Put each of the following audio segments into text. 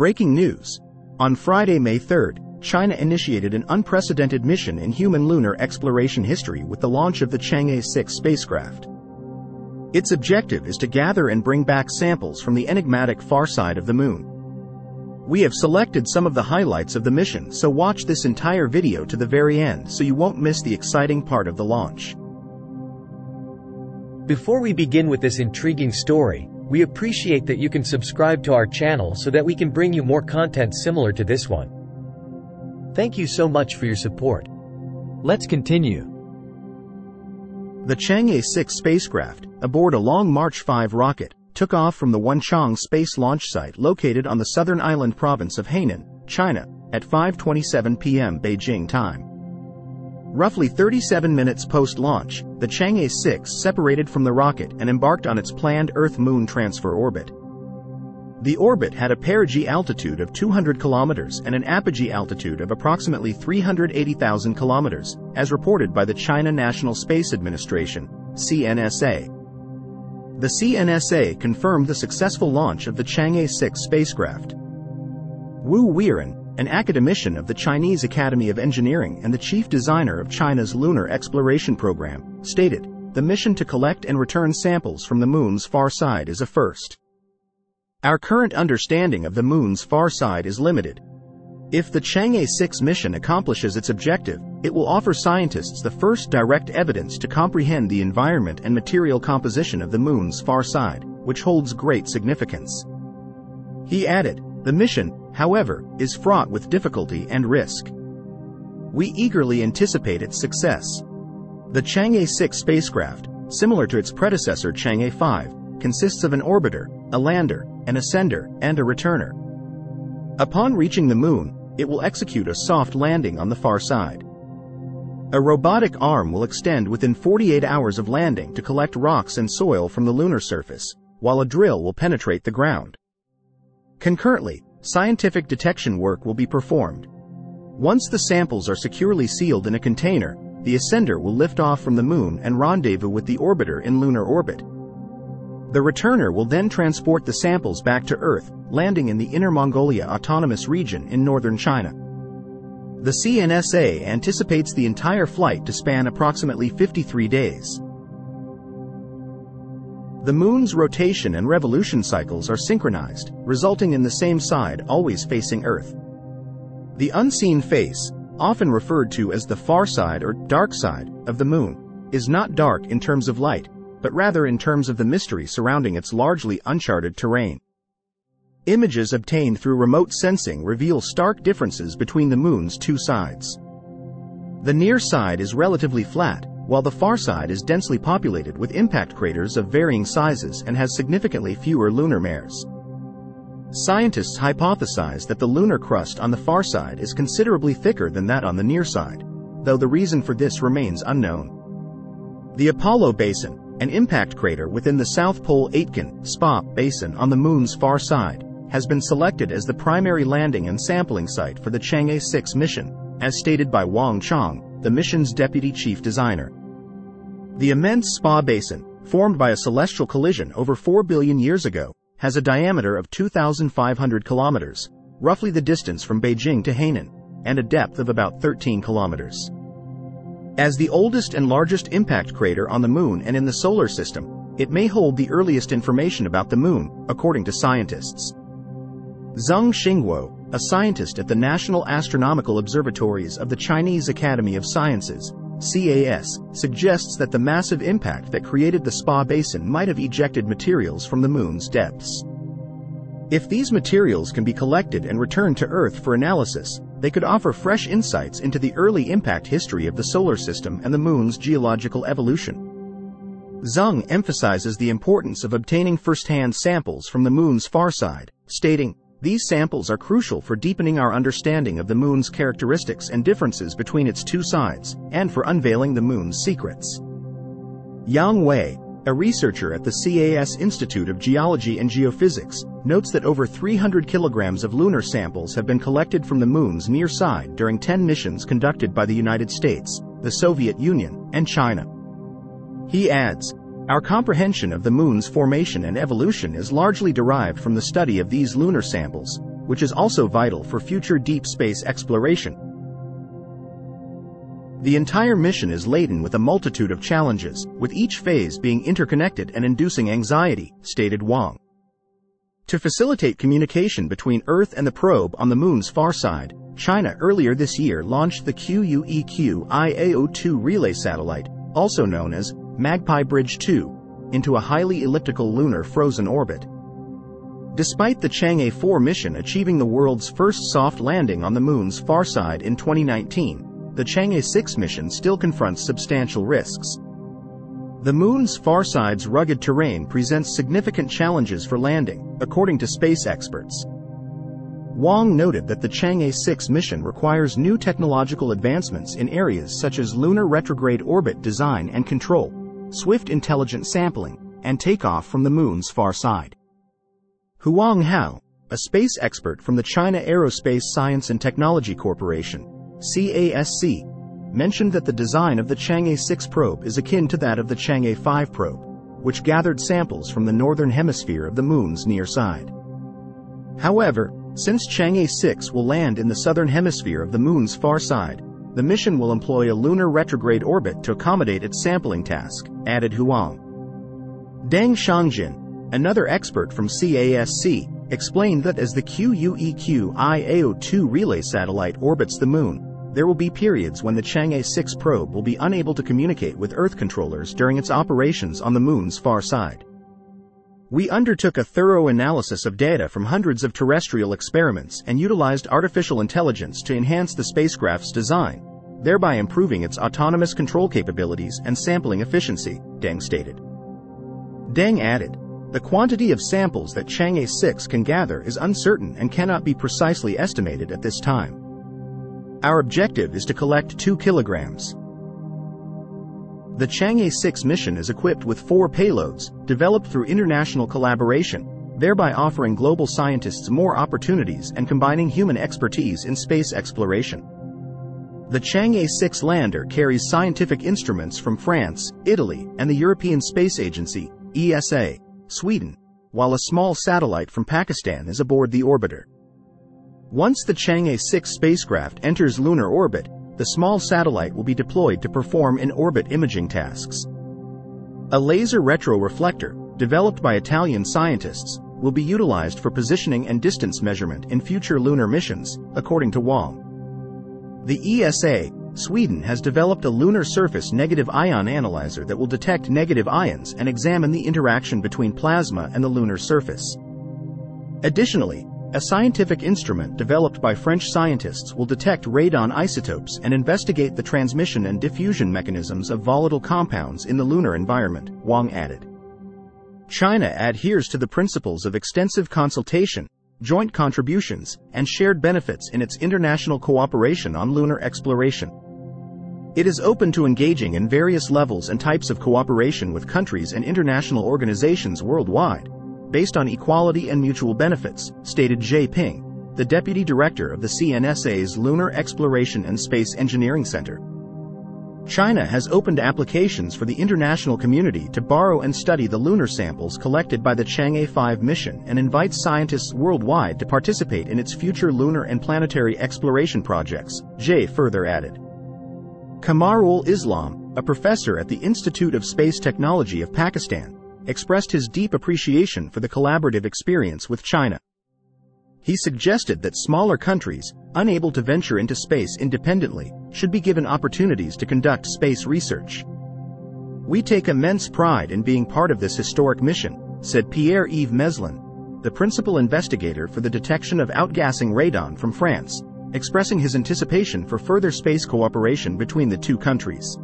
Breaking news. On Friday, May 3rd, China initiated an unprecedented mission in human lunar exploration history with the launch of the Chang'e 6 spacecraft. Its objective is to gather and bring back samples from the enigmatic far side of the moon. We have selected some of the highlights of the mission, so watch this entire video to the very end so you won't miss the exciting part of the launch. Before we begin with this intriguing story, we appreciate that you can subscribe to our channel so that we can bring you more content similar to this one. Thank you so much for your support. Let's continue. The Chang'e 6 spacecraft, aboard a Long March 5 rocket, took off from the Wenchang Space Launch Site located on the southern island province of Hainan, China, at 5.27 p.m. Beijing time. Roughly 37 minutes post-launch, the Chang'e 6 separated from the rocket and embarked on its planned Earth-Moon transfer orbit. The orbit had a perigee altitude of 200 kilometers and an apogee altitude of approximately 380,000 kilometers, as reported by the China National Space Administration, CNSA. The CNSA confirmed the successful launch of the Chang'e 6 spacecraft. Wu Weiren, an academician of the Chinese Academy of Engineering and the chief designer of China's lunar exploration program, stated, the mission to collect and return samples from the moon's far side is a first. Our current understanding of the moon's far side is limited. If the Chang'e 6 mission accomplishes its objective, it will offer scientists the first direct evidence to comprehend the environment and material composition of the moon's far side, which holds great significance. He added, the mission, however, is fraught with difficulty and risk. We eagerly anticipate its success. The Chang'e 6 spacecraft, similar to its predecessor Chang'e 5, consists of an orbiter, a lander, an ascender, and a returner. Upon reaching the moon, it will execute a soft landing on the far side. A robotic arm will extend within 48 hours of landing to collect rocks and soil from the lunar surface, while a drill will penetrate the ground. Concurrently, scientific detection work will be performed. Once the samples are securely sealed in a container, the ascender will lift off from the moon and rendezvous with the orbiter in lunar orbit. The returner will then transport the samples back to Earth, landing in the Inner Mongolia Autonomous Region in northern China. The CNSA anticipates the entire flight to span approximately 53 days. The moon's rotation and revolution cycles are synchronized, resulting in the same side always facing Earth. The unseen face, often referred to as the far side or dark side of the moon, is not dark in terms of light, but rather in terms of the mystery surrounding its largely uncharted terrain. Images obtained through remote sensing reveal stark differences between the moon's two sides. The near side is relatively flat, while the far side is densely populated with impact craters of varying sizes and has significantly fewer lunar mares. Scientists hypothesize that the lunar crust on the far side is considerably thicker than that on the near side, though the reason for this remains unknown. The Apollo Basin, an impact crater within the South Pole Aitken SPA basin on the Moon's far side, has been selected as the primary landing and sampling site for the Chang'e 6 mission, as stated by Wang Chang, the mission's deputy chief designer. The immense SPA basin, formed by a celestial collision over 4 billion years ago, has a diameter of 2,500 kilometers, roughly the distance from Beijing to Hainan, and a depth of about 13 kilometers. As the oldest and largest impact crater on the Moon and in the Solar System, it may hold the earliest information about the Moon, according to scientists. Zheng Xingguo, a scientist at the National Astronomical Observatories of the Chinese Academy of Sciences, CAS, suggests that the massive impact that created the SPA basin might have ejected materials from the moon's depths. If these materials can be collected and returned to Earth for analysis, they could offer fresh insights into the early impact history of the solar system and the moon's geological evolution. Zheng emphasizes the importance of obtaining first-hand samples from the moon's far side, stating, these samples are crucial for deepening our understanding of the Moon's characteristics and differences between its two sides, and for unveiling the Moon's secrets. Yang Wei, a researcher at the CAS Institute of Geology and Geophysics, notes that over 300 kilograms of lunar samples have been collected from the Moon's near side during 10 missions conducted by the United States, the Soviet Union, and China. He adds, our comprehension of the Moon's formation and evolution is largely derived from the study of these lunar samples, which is also vital for future deep space exploration. The entire mission is laden with a multitude of challenges, with each phase being interconnected and inducing anxiety, stated Wang. To facilitate communication between Earth and the probe on the Moon's far side, China earlier this year launched the Queqiao-2 relay satellite, also known as Magpie Bridge 2, into a highly elliptical lunar frozen orbit. Despite the Chang'e 4 mission achieving the world's first soft landing on the Moon's far side in 2019, the Chang'e 6 mission still confronts substantial risks. The Moon's far side's rugged terrain presents significant challenges for landing, according to space experts. Wang noted that the Chang'e 6 mission requires new technological advancements in areas such as lunar retrograde orbit design and control, swift intelligent sampling, and takeoff from the Moon's far side. Huang Hao, a space expert from the China Aerospace Science and Technology Corporation, CASC, mentioned that the design of the Chang'e 6 probe is akin to that of the Chang'e 5 probe, which gathered samples from the northern hemisphere of the Moon's near side. However, since Chang'e 6 will land in the southern hemisphere of the Moon's far side, the mission will employ a lunar retrograde orbit to accommodate its sampling task, added Huang. Deng Xiangjin, Another expert from CASC explained that as the Queqiao-2 relay satellite orbits the Moon, there will be periods when the Chang'e 6 probe will be unable to communicate with Earth controllers during its operations on the Moon's far side. We undertook a thorough analysis of data from hundreds of terrestrial experiments and utilized artificial intelligence to enhance the spacecraft's design, thereby improving its autonomous control capabilities and sampling efficiency, Deng stated. Deng added, the quantity of samples that Chang'e 6 can gather is uncertain and cannot be precisely estimated at this time. Our objective is to collect 2 kilograms. The Chang'e 6 mission is equipped with four payloads, developed through international collaboration, thereby offering global scientists more opportunities and combining human expertise in space exploration. The Chang'e 6 lander carries scientific instruments from France, Italy, and the European Space Agency, ESA, Sweden, while a small satellite from Pakistan is aboard the orbiter. Once the Chang'e 6 spacecraft enters lunar orbit, the small satellite will be deployed to perform in-orbit imaging tasks. A laser retroreflector, developed by Italian scientists, will be utilized for positioning and distance measurement in future lunar missions, according to Wang. The ESA, Sweden has developed a lunar surface negative ion analyzer that will detect negative ions and examine the interaction between plasma and the lunar surface. Additionally, a scientific instrument developed by French scientists will detect radon isotopes and investigate the transmission and diffusion mechanisms of volatile compounds in the lunar environment, Wang added. China adheres to the principles of extensive consultation, joint contributions, and shared benefits in its international cooperation on lunar exploration. It is open to engaging in various levels and types of cooperation with countries and international organizations worldwide, based on equality and mutual benefits, stated Zhe Ping, the deputy director of the CNSA's Lunar Exploration and Space Engineering Center. China has opened applications for the international community to borrow and study the lunar samples collected by the Chang'e 5 mission and invites scientists worldwide to participate in its future lunar and planetary exploration projects, Zhe further added. Kamarul Islam, a professor at the Institute of Space Technology of Pakistan, expressed his deep appreciation for the collaborative experience with China. He suggested that smaller countries, unable to venture into space independently, should be given opportunities to conduct space research. We take immense pride in being part of this historic mission, said Pierre-Yves Meslin, the principal investigator for the detection of outgassing radon from France, expressing his anticipation for further space cooperation between the two countries.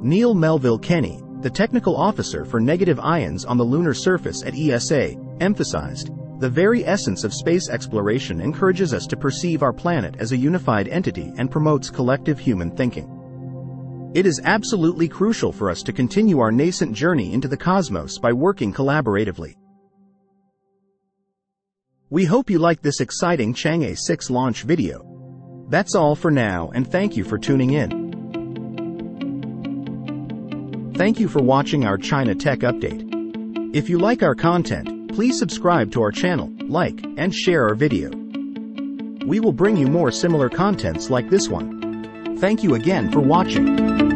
Neil Melville Kenny, the technical officer for negative ions on the lunar surface at ESA, emphasized, the very essence of space exploration encourages us to perceive our planet as a unified entity and promotes collective human thinking. It is absolutely crucial for us to continue our nascent journey into the cosmos by working collaboratively. We hope you liked this exciting Chang'e 6 launch video. That's all for now and thank you for tuning in. Thank you for watching our China Tech Update. If you like our content, please subscribe to our channel, like, and share our video. We will bring you more similar contents like this one. Thank you again for watching.